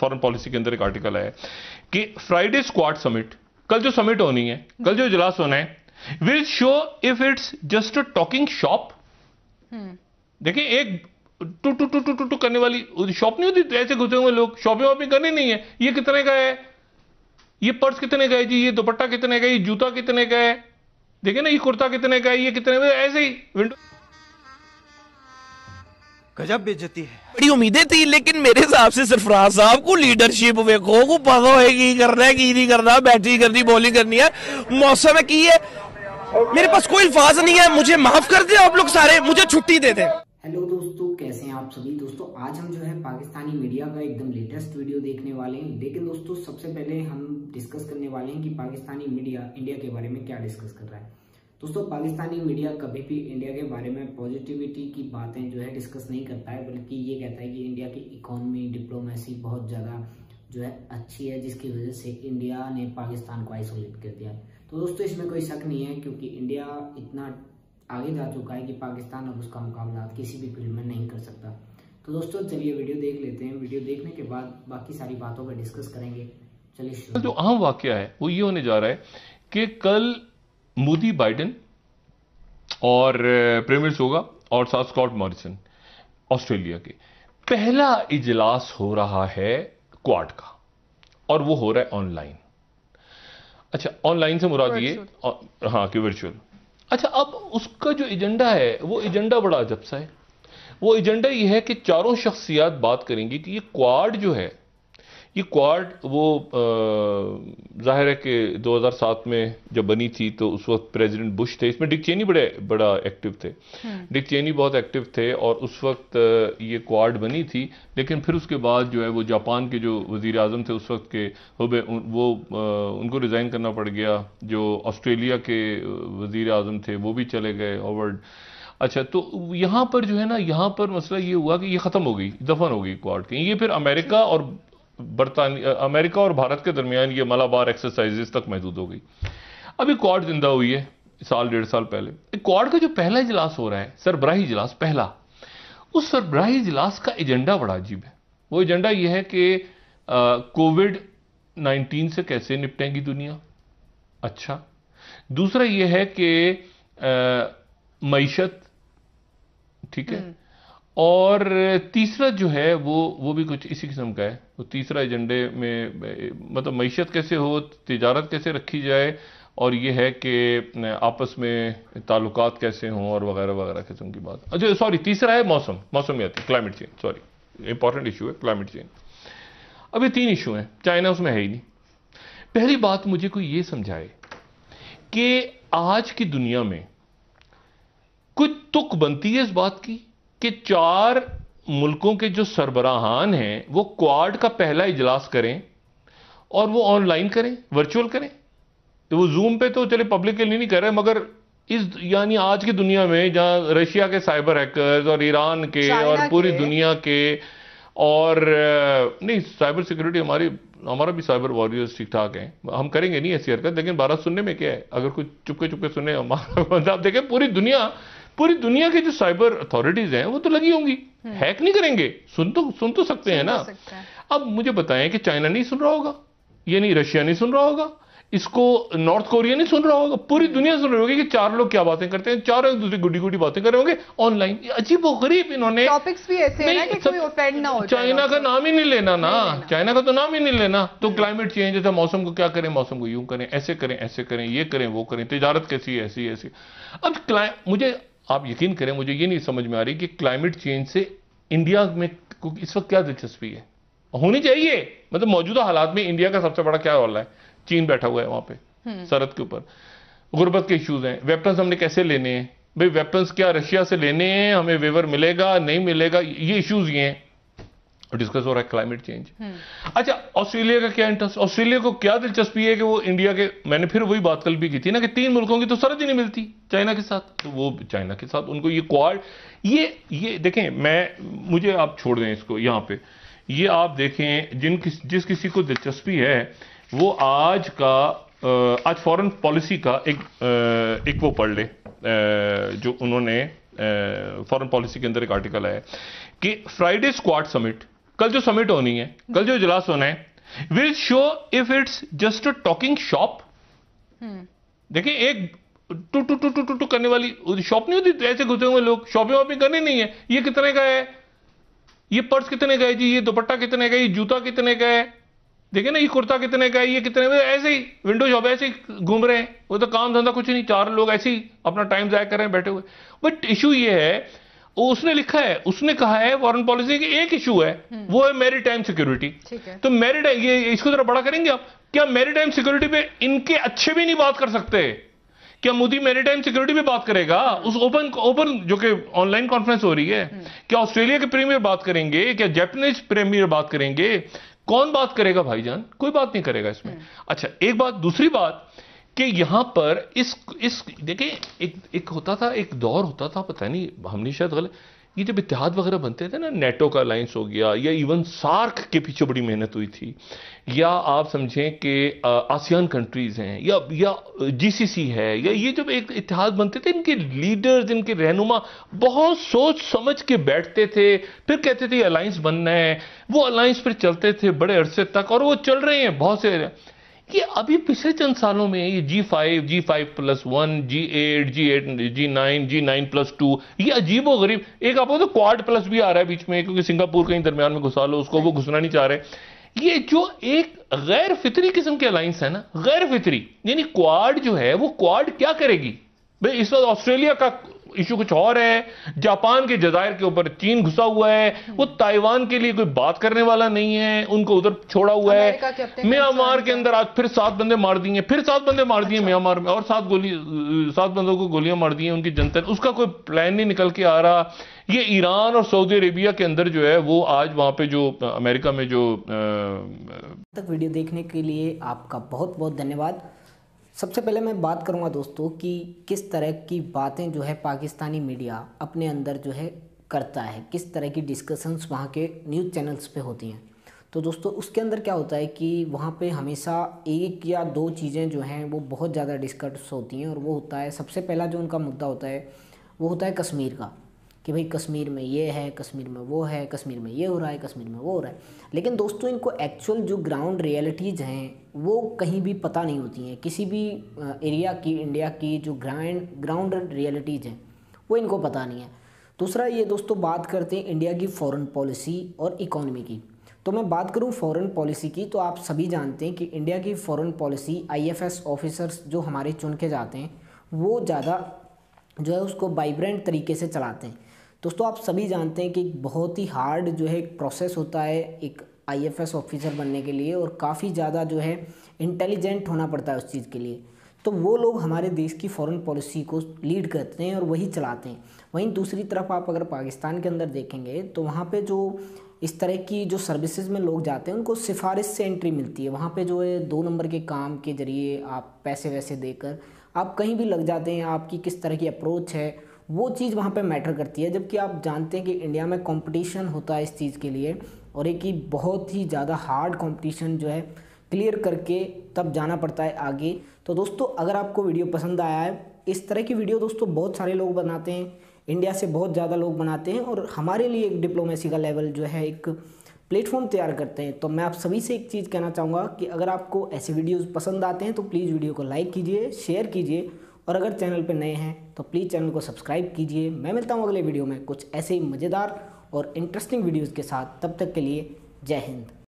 Foreign policy के अंदर एक आर्टिकल है कि फ्राइडे स्क्वाड समिट कल जो समिट होनी है कल जो। इजलास होना है will show if it's just a talking shop देखिए एक टू टू टू टू टू टू करने वाली शॉप नहीं होती ऐसे घुसे हुए लोग शॉपिंग वॉपिंग करनी नहीं है। ये कितने का है? ये पर्स कितने का है जी? ये दुपट्टा कितने का है? ये जूता कितने का है? देखिए ना ये कुर्ता कितने का है? ये कितने का ऐसे ही विंडो गजब बेइज्जती है। बड़ी उम्मीदें थी लेकिन मेरे हिसाब से सरफराज साहब को लीडरशिप वेखो को पता है की करना है की नहीं करना बैटिंग करनी बॉलिंग करनी है मौसम है की है। मेरे पास कोई अल्फाज नहीं है मुझे माफ़ कर दे आप लोग सारे मुझे छुट्टी दे दें। हेलो दोस्तों कैसे हैं आप सभी? दोस्तों आज हम जो है पाकिस्तानी मीडिया का एकदम लेटेस्ट वीडियो देखने वाले हैं। लेकिन दोस्तों सबसे पहले हम डिस्कस करने वाले हैं कि पाकिस्तानी मीडिया इंडिया के बारे में क्या डिस्कस कर रहा है। दोस्तों, पाकिस्तानी मीडिया कभी भी इंडिया के बारे में पॉजिटिविटी की बातें जो है डिस्कस नहीं करता है बल्कि ये कहता है कि इंडिया की इकोनॉमी डिप्लोमेसी बहुत ज़्यादा जो है अच्छी है, जिसकी वजह से इंडिया ने पाकिस्तान को आइसोलेट कर दिया। तो दोस्तों, इसमें कोई शक नहीं है, क्योंकि इंडिया इतना आगे जा चुका है कि पाकिस्तान अब उसका मुकाबला किसी भी फ़ील्ड में नहीं कर सकता। तो दोस्तों, चलिए वीडियो देख लेते हैं। वीडियो देखने के बाद बाकी सारी बातों पर डिस्कस करेंगे। चलिए जो अहम वाक्य है, वो ये होने जा रहा है कि कल मोदी बाइडेन और प्रेमियर होगा और साथ स्कॉट मॉरिसन ऑस्ट्रेलिया के। पहला इजलास हो रहा है क्वाड का और वो हो रहा है ऑनलाइन। अच्छा ऑनलाइन से मुराद ये हाँ कि वर्चुअल अच्छा अब उसका जो एजेंडा है वो एजेंडा बड़ा अजब सा है। वो एजेंडा ये है कि चारों शख्सियात बात करेंगी कि ये क्वाड जो है ये क्वाड वो ज़ाहिर है कि 2007 में जब बनी थी तो उस वक्त प्रेसिडेंट बुश थे। इसमें डिक चेनी बड़े बड़ा एक्टिव थे। हम्म। डिक चेनी बहुत एक्टिव थे और उस वक्त ये क्वाड बनी थी। लेकिन फिर उसके बाद जो है वो जापान के जो वज़ीर अजम थे उस वक्त के हुबे वो उनको रिज़ाइन करना पड़ गया। जो ऑस्ट्रेलिया के वज़ीर अजम थे वो भी चले गए ओवर्ड अच्छा तो यहाँ पर जो है ना यहाँ पर मसला ये हुआ कि ये ख़त्म हो गई दफन हो गई क्वाड की ये फिर अमेरिका और बरतानिया अमेरिका और भारत के दरमियान ये मलाबार एक्सरसाइजेस तक महदूद हो गई। अभी क्वाड ज़िंदा हुई है, साल, डेढ़ साल पहले। क्वाड का जो पहला इजलास हो रहा है, सरबराही इजलास, पहला, उस सरबराही इजलास का एजेंडा बड़ा अजीब है। वो एजेंडा यह है कि कोविड 19 से कैसे निपटेंगी दुनिया? अच्छा। दूसरा यह है कि मीशत, ठीक है? हम्म। और तीसरा जो है, वो वो भी कुछ इसी किस्म का है। तो तीसरा एजेंडे में मतलब मीशत कैसे हो, तजारत कैसे रखी जाए, और ये है कि आपस में ताल्लुक कैसे हों, और वगैरह वगैरह किस्म की बात। अच्छा सॉरी तीसरा है मौसम मौसमियाती climate change sorry important issue है क्लाइमेट चेंज अब ये तीन इशू हैं, चाइना उसमें है ही नहीं। पहली बात मुझे कोई ये समझाए कि आज की दुनिया में कुछ तुक बनती है इस बात की कि चार मुल्कों के जो सरबराहान हैं वो क्वाड का पहला इजलास करें और वो ऑनलाइन करें वर्चुअल करें। तो वो जूम पे तो चले पब्लिक के लिए नहीं कर रहे मगर इस यानी आज की दुनिया में जहाँ रशिया के साइबर हैकर्स और ईरान के और पूरी के। दुनिया के और नहीं साइबर सिक्योरिटी हमारी हमारा भी साइबर वॉरियर्स ठीक ठाक हैं। हम करेंगे नहीं ऐसी हरकत लेकिन बारह सुनने में क्या है? अगर कुछ चुपके चुपके सुने हमारा आप देखें पूरी दुनिया पूरी दुनिया के जो साइबर अथॉरिटीज हैं वो तो लगी होंगी। हैक नहीं करेंगे। सुन तो सुन तो सकते हैं ना। अब मुझे बताएँ कि चाइना नहीं सुन रहा होगा यानी रशिया नहीं सुन रहा होगा इसको नॉर्थ कोरिया नहीं सुन रहा होगा। पूरी दुनिया सुन रही होगी कि चार लोग क्या बातें करते हैं चारों एक दूसरी गुडी गुडी बातें कर रहे होंगे ऑनलाइन अजीब व गरीब इन्होंने। टॉपिक्स भी ऐसे हैं कि कोई ऑफेंड ना हो चाइना का नाम ही नहीं लेना ना। चाइना का तो नाम ही नहीं लेना। तो क्लाइमेट चेंज है मौसम को क्या करें मौसम को यूँ करें ऐसे करें ऐसे करें ये करें वो करें तजारत कैसी ऐसी ऐसी अब मुझे आप यकीन करें मुझे ये नहीं समझ में आ रही कि क्लाइमेट चेंज से इंडिया में इस वक्त क्या दिलचस्पी है। होनी चाहिए। मतलब मौजूदा हालात में इंडिया का सबसे बड़ा क्या रोल है? चीन बैठा हुआ है वहाँ पे हम्म। सरहद के ऊपर। गुर्बत के इश्यूज़ हैं। वेपन्स हमने कैसे लेने हैं? भाई वेपन्स क्या रशिया से लेने हैं? हमें वेवर मिलेगा नहीं मिलेगा? ये इश्यूज़ ये हैं। डिस्कस हो रहा है क्लाइमेट चेंज अच्छा ऑस्ट्रेलिया का क्या इंटरेस्ट ऑस्ट्रेलिया को क्या दिलचस्पी है कि वो इंडिया के मैंने फिर वही बात कल भी की थी ना कि तीन मुल्कों की तो सरहद ही नहीं मिलती चाइना के साथ। तो वो चाइना के साथ उनको ये क्वाड ये ये देखें मैं मुझे आप छोड़ दें इसको यहाँ पे। ये आप देखें जिन किस जिस किसी को दिलचस्पी है वो आज का आज फॉरेन पॉलिसी का एक एक वो पढ़ ले जो उन्होंने फॉरेन पॉलिसी के अंदर एक आर्टिकल है कि फ्राइडे स्क्वाड समिट कल जो समिट होनी है कल जो इजलास होना है will show if it's just a talking shop देखिए एक टू टू टू टू टू टू करने वाली शॉप नहीं होती ऐसे घुसे हुए लोग शॉपिंग वॉपिंग करनी नहीं है। ये कितने का है? ये पर्स कितने का है जी? ये दुपट्टा कितने का है? ये जूता कितने का है? देखिए ना ये कुर्ता कितने का है? ये कितने का ऐसे ही विंडो शॉप ऐसे ही घूम रहे हैं। वो तो काम धंधा कुछ नहीं चार लोग ऐसे ही अपना टाइम जाया कर रहे हैं बैठे हुए। बट इशू ये है उसने लिखा है उसने कहा है फॉरेन पॉलिसी की एक इशू है वो है मेरी टाइम सिक्योरिटी तो मेरी ये इसको जरा बड़ा करेंगे आप? क्या मेरी टाइम सिक्योरिटी पे इनके अच्छे भी नहीं बात कर सकते? क्या मोदी मेरी टाइम सिक्योरिटी पे बात करेगा? उस ओपन ओपन जो कि ऑनलाइन कॉन्फ्रेंस हो रही है क्या ऑस्ट्रेलिया के प्रीमियर बात करेंगे? क्या जैपनीज प्रीमियर बात करेंगे? कौन बात करेगा भाईजान? कोई बात नहीं करेगा इसमें। अच्छा एक बात दूसरी बात कि यहाँ पर इस इस, देखिए, एक एक होता था, एक दौर होता था, पता नहीं हमने शायद गलत, ये जब इतिहाद वगैरह बनते थे ना, नेटो का अलायंस हो गया, या इवन सार्क के पीछे बड़ी मेहनत हुई थी, या आप समझें कि आसियान कंट्रीज़ हैं, या या जीसीसी है, या ये जब एक इतिहाद बनते थे, इनके लीडर्स इनके रहनुमा बहुत सोच समझ के बैठते थे, फिर कहते थे अलायंस बनना है, वो अलायंस फिर चलते थे बड़े अरसे तक, और वो चल रहे हैं, बहुत से ये अभी पिछले चंद सालों में ये G five G five plus one G eight G eight G nine G nine plus two ये अजीब गरीब, एक आपको तो क्वाड प्लस भी आ रहा है बीच में, क्योंकि सिंगापुर कहीं दरमियान में घुसा लो, उसको वो घुसना नहीं चाह रहे। ये जो एक गैर फितरी किस्म के अलायंस है ना गैर फितरी यानी क्वाड जो है, वो क्वाड क्या करेगी? भाई, इस वक्त ऑस्ट्रेलिया का इशू कुछ और है। जापान के जजायर के ऊपर चीन घुसा हुआ है। वो ताइवान के लिए कोई बात करने वाला नहीं है। उनको उधर छोड़ा हुआ है। म्यांमार के अंदर आज फिर सात बंदे मार दिए फिर सात बंदे मार दिए अच्छा। म्यांमार में। और सात गोली सात बंदों को गोलियाँ मार दी उनकी जनता उसका कोई प्लान नहीं निकल के आ रहा। ये ईरान और सऊदी अरेबिया के अंदर जो है वो आज वहाँ पे जो अमेरिका में जो तक वीडियो देखने के लिए आपका बहुत बहुत धन्यवाद। सबसे पहले मैं बात करूँगा दोस्तों कि किस तरह की बातें जो है पाकिस्तानी मीडिया अपने अंदर जो है करता है, किस तरह की डिस्कशंस वहाँ के न्यूज़ चैनल्स पे होती हैं। तो दोस्तों उसके अंदर क्या होता है कि वहाँ पे हमेशा एक या दो चीज़ें जो हैं वो बहुत ज़्यादा डिस्कस होती हैं और वो होता है, सबसे पहला जो उनका मुद्दा होता है, वो होता है कश्मीर का। कि भाई कश्मीर में ये है, कश्मीर में वो है, कश्मीर में ये हो रहा है, कश्मीर में वो हो रहा है। लेकिन दोस्तों, इनको एक्चुअल जो ग्राउंड रियलिटीज़ हैं, वो कहीं भी पता नहीं होती हैं। किसी भी एरिया की इंडिया की जो ग्राउंड ग्राउंड रियलिटीज़ हैं, वो इनको पता नहीं है। दूसरा, ये दोस्तों, बात करते हैं इंडिया की फ़ॉरन पॉलिसी और इकोनॉमी की। तो मैं बात करूँ फॉरेन पॉलिसी की तो आप सभी जानते हैं कि इंडिया की फॉरेन पॉलिसी आईएफएस ऑफिसर्स जो हमारे चुन के जाते हैं, वो ज़्यादा जो है उसको वाइब्रेंट तरीके से चलाते हैं। दोस्तों, आप सभी जानते हैं कि बहुत ही हार्ड जो है एक प्रोसेस होता है एक आईएफएस ऑफिसर बनने के लिए और काफ़ी ज़्यादा जो है इंटेलिजेंट होना पड़ता है उस चीज़ के लिए। तो वो लोग हमारे देश की फॉरेन पॉलिसी को लीड करते हैं और वही चलाते हैं। वहीं दूसरी तरफ़ आप अगर पाकिस्तान के अंदर देखेंगे तो वहाँ पे जो इस तरह की जो सर्विसेज़ में लोग जाते हैं, उनको सिफारिश से एंट्री मिलती है। वहाँ पे जो है दो नंबर के काम के ज़रिए आप पैसे वैसे देकर आप कहीं भी लग जाते हैं, आपकी किस तरह की अप्रोच है वो चीज़ वहाँ पे मैटर करती है, जबकि आप जानते हैं कि इंडिया में कंपटीशन होता है इस चीज़ के लिए, और एक ही बहुत ही ज़्यादा हार्ड कंपटीशन जो है क्लियर करके तब जाना पड़ता है आगे। तो दोस्तों, अगर आपको वीडियो पसंद आया है, इस तरह की वीडियो दोस्तों बहुत सारे लोग बनाते हैं, इंडिया से बहुत ज़्यादा लोग बनाते हैं, और हमारे लिए एक डिप्लोमेसी का लेवल जो है, एक प्लेटफॉर्म तैयार करते हैं। तो मैं आप सभी से एक चीज़ कहना चाहूँगा कि अगर आपको ऐसे वीडियोज़ पसंद आते हैं तो प्लीज़ वीडियो को लाइक कीजिए शेयर कीजिए और अगर चैनल पर नए हैं तो प्लीज़ चैनल को सब्सक्राइब कीजिए। मैं मिलता हूँ अगले वीडियो में कुछ ऐसे ही मज़ेदार और इंटरेस्टिंग वीडियोज़ के साथ। तब तक के लिए जय हिंद।